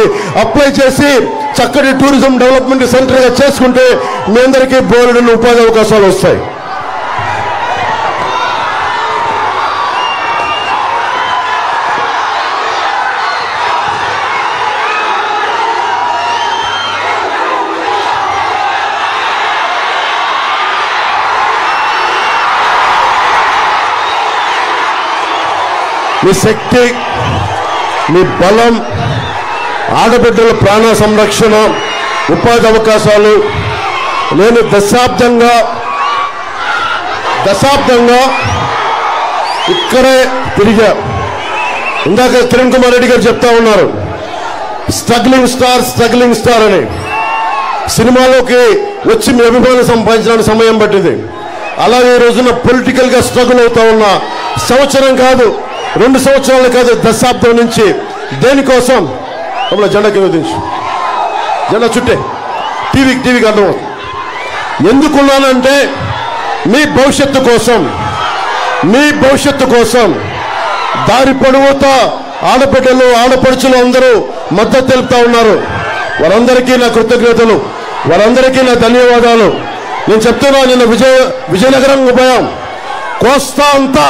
దానికి అప్లై చేసి చక్కటి టూరిజం డెవలప్మెంట్ సెంటర్గా చేసుకుంటే మీ అందరికీ బోలెడని ఉపాధి అవకాశాలు వస్తాయి. మీ శక్తి మీ బలం ఆడబిడ్డల ప్రాణ సంరక్షణ ఉపాధి అవకాశాలు నేను దశాబ్దంగా దశాబ్దంగా ఇక్కడే తిరిగా. ఇందాక కిరణ్ కుమార్ రెడ్డి గారు చెప్తా ఉన్నారు స్ట్రగ్లింగ్ స్టార్ స్ట్రగ్లింగ్ స్టార్ అని. సినిమాలోకి వచ్చి మీ అభిమానం సంపాదించడానికి సమయం పట్టింది. అలాగే ఈ రోజున పొలిటికల్గా స్ట్రగుల్ అవుతా ఉన్న సంవత్సరం కాదు రెండు సంవత్సరాలు కాదు దశాబ్దం నుంచి. దేనికోసం? అమల జెండా కింద దించు జెండా చుట్టే టీవీకి టీవీకి అర్థమవుతుంది ఎందుకున్నానంటే మీ భవిష్యత్తు కోసం మీ భవిష్యత్తు కోసం దారి పొడవుతా ఆడబిడ్డలు ఆడపడుచులు అందరూ మద్దతు తెలుపుతా ఉన్నారు వారందరికీ నా కృతజ్ఞతలు వారందరికీ నా ధన్యవాదాలు నేను చెప్తున్నా నిన్న విజయ విజయనగరం పోయాం కోస్తా అంతా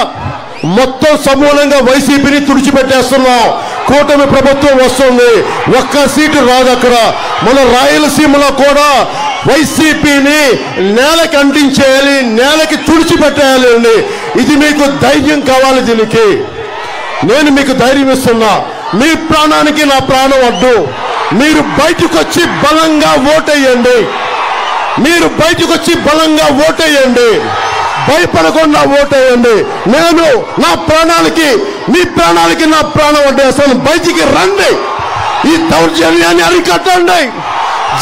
మొత్తం సమూలంగా వైసీపీని తుడిచిపెట్టేస్తున్నాం కూటమి ప్రభుత్వం వస్తుంది. ఒక్క సీటు రాదు అక్కడ. మన రాయలసీమలో కూడా వైసీపీని నేలకి అంటించేయాలి నేలకి తుడిచిపెట్టేయాలి. అండి ఇది మీకు ధైర్యం కావాలి దీనికి. నేను మీకు ధైర్యం ఇస్తున్నా. మీ ప్రాణానికి నా ప్రాణం అడ్డు. మీరు బయటకు వచ్చి బలంగా ఓటేయండి. మీరు బయటకు వచ్చి బలంగా ఓటేయండి. భయపడకుండా ఓటేయండి. నేను నా ప్రాణాలకి మీ ప్రాణాలకి నా ప్రాణం వడ్డేస్తాను బయటికి రండి. ఈ దౌర్జన్యాన్ని అరికట్టండి.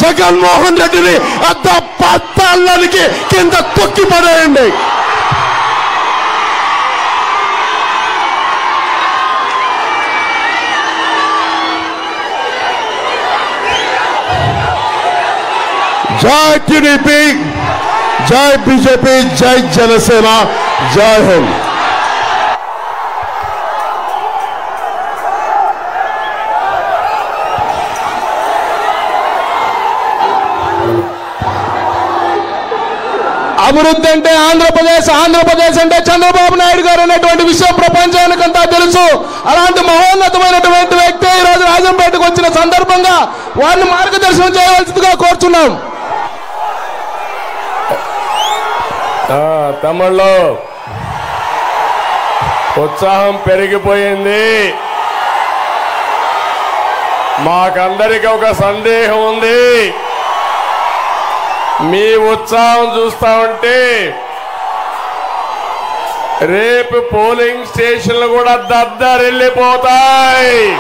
జగన్మోహన్ రెడ్డిని అద్ద పత్తాళ్ళకి కింద తొక్కి పడేయండి. జై టీడీపీ జై బీజేపీ జై జనసేన జై హింద్. అభివృద్ధి అంటే ఆంధ్రప్రదేశ్ ఆంధ్రప్రదేశ్ అంటే చంద్రబాబు నాయుడు గారు అనేటువంటి విషయం ప్రపంచానికంతా తెలుసు. అలాంటి మహోన్నతమైనటువంటి వ్యక్తి ఈ రోజు రాజంపేటకు వచ్చిన సందర్భంగా వారిని మార్గదర్శనం చేయవలసిందిగా కోరుచున్నాం. తమ్ముళ్ళు. ఉత్సాహం పెరిగిపోయింది. మాకందరికి ఒక సందేహం ఉంది. మీ ఉత్సాహం చూస్తా ఉంటే రేపు పోలింగ్ స్టేషన్లు కూడా దద్దరిల్లిపోతాయి.